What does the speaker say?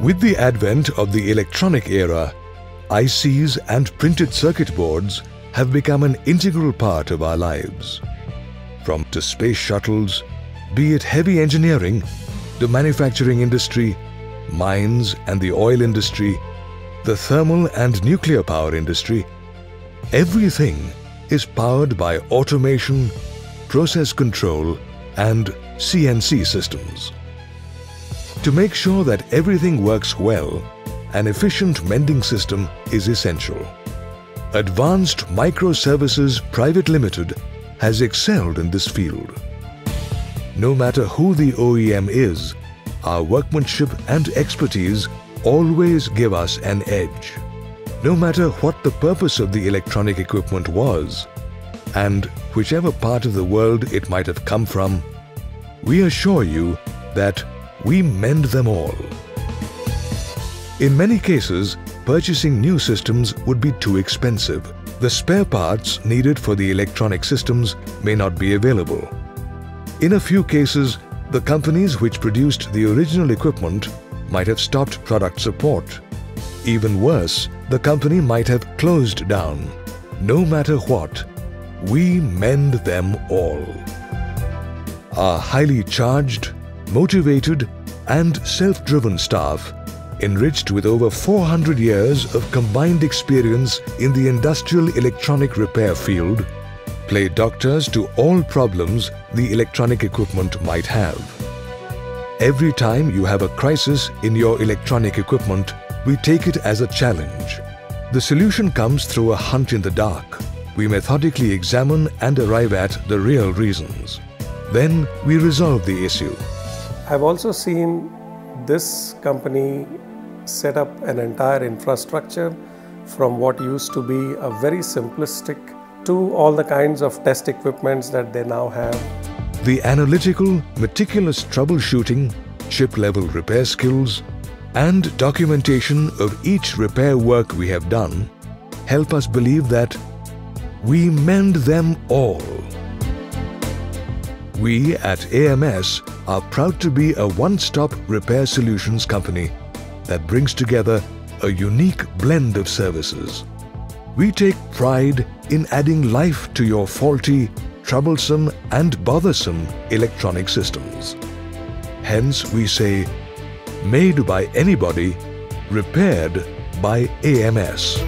With the advent of the electronic era, ICs and printed circuit boards have become an integral part of our lives. From to space shuttles, be it heavy engineering, the manufacturing industry, mines and the oil industry, the thermal and nuclear power industry, everything is powered by automation, process control and CNC systems. To make sure that everything works well, an efficient mending system is essential. Advanced Microservices Private Limited has excelled in this field. No matter who the OEM is, our workmanship and expertise always give us an edge. No matter what the purpose of the electronic equipment was, and whichever part of the world it might have come from, we assure you that we mend them all. In many cases, purchasing new systems would be too expensive. The spare parts needed for the electronic systems may not be available. In a few cases, the companies which produced the original equipment might have stopped product support. Even worse, the company might have closed down. No matter what, we mend them all. Our highly charged, motivated and self-driven staff enriched with over 400 years of combined experience in the industrial electronic repair field, play doctors to all problems the electronic equipment might have. Every time you have a crisis in your electronic equipment, we take it as a challenge. The solution comes through a hunt in the dark. We methodically examine and arrive at the real reasons. Then we resolve the issue. I've also seen this company set up an entire infrastructure from what used to be a very simplistic to all the kinds of test equipments that they now have. The analytical, meticulous troubleshooting, chip level repair skills, and documentation of each repair work we have done help us believe that we mend them all. We at AMS are proud to be a one-stop repair solutions company that brings together a unique blend of services. We take pride in adding life to your faulty, troublesome and bothersome electronic systems. Hence we say, made by anybody, repaired by AMS.